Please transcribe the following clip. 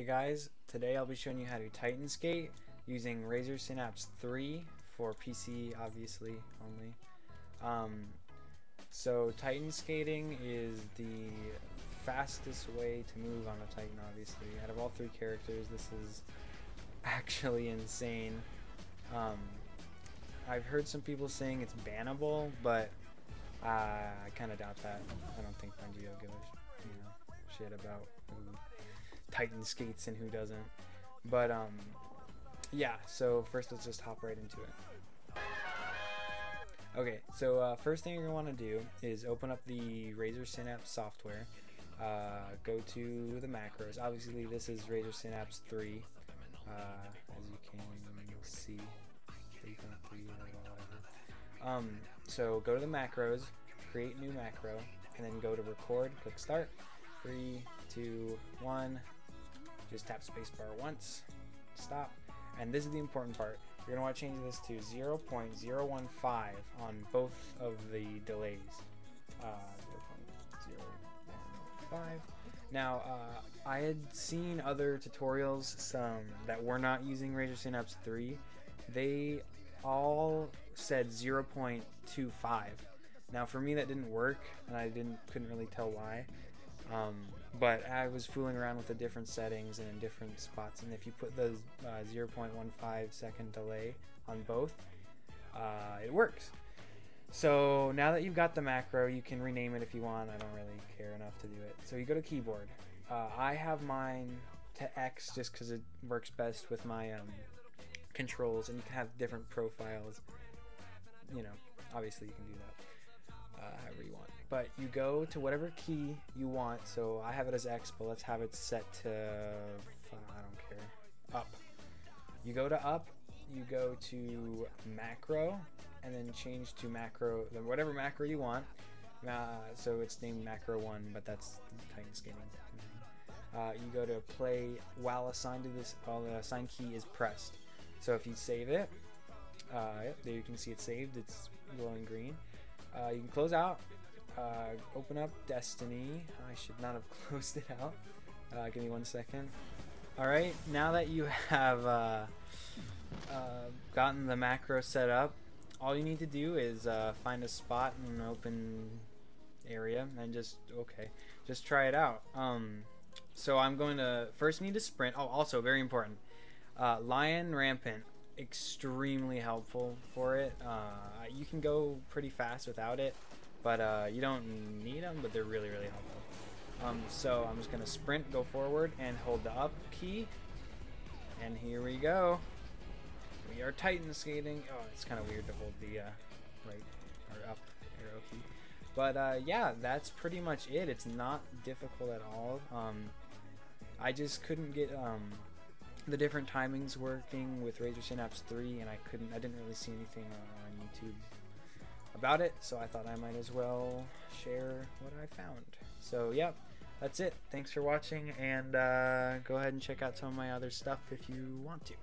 Hey guys, today I'll be showing you how to Titan Skate using Razer Synapse 3 for PC obviously only. Um, so Titan skating is the fastest way to move on a Titan obviously. Out of all three characters this is actually insane. Um, I've heard some people saying it's bannable, but uh, I kind of doubt that. I don't think Bungie will give a you know, shit about who Titan skates and who doesn't. But um, yeah. So first, let's just hop right into it. Okay, so uh, first thing you're gonna want to do is open up the Razer Synapse software. Uh, go to the macros. Obviously, this is Razer Synapse 3, uh, as you can see. Um, so go to the macros, create new macro, and then go to record, click start. Three, two, one. Just tap spacebar once, stop. And this is the important part. You're gonna want to change this to 0.015 on both of the delays. Uh, 0.015. Now, uh, I had seen other tutorials some that were not using Razer Synapse 3. They all said 0.25. Now, for me, that didn't work, and I didn't couldn't really tell why. Um, but I was fooling around with the different settings and in different spots, and if you put the uh, 0.15 second delay on both, uh, it works. So now that you've got the macro, you can rename it if you want. I don't really care enough to do it. So you go to keyboard. Uh, I have mine to X just because it works best with my um, controls, and you can have different profiles. You know, obviously you can do that But you go to whatever key you want. So I have it as X, but let's have it set to I don't care up. You go to up. You go to macro, and then change to macro, whatever macro you want. Uh, so it's named macro one, but that's Titan skating. Uh, you go to play while assigned to this, while the assigned key is pressed. So if you save it, uh, there you can see it saved. It's glowing green. Uh, you can close out, uh, open up Destiny. I should not have closed it out. Uh, give me one second. All right, now that you have uh, uh, gotten the macro set up, all you need to do is find a spot in an open area and just okay, just try it out. Um, so I'm going to first need to sprint. Oh, also very important. Uh, Lion Rampant, extremely helpful for it. Uh, you can go pretty fast without it, but uh, you don't need them, but they're really, really helpful. Um, so I'm just going to sprint, go forward, and hold the up key. And here we go. We are Titan skating. Oh, it's kind of weird to hold the uh, right or up arrow key. But uh, yeah, that's pretty much it. It's not difficult at all. Um, I just couldn't get um, the different timings working with Razer Synapse 3 and I couldn't I didn't really see anything on YouTube about it so I thought I might as well share what I found. So yeah that's it. Thanks for watching and uh, go ahead and check out some of my other stuff if you want to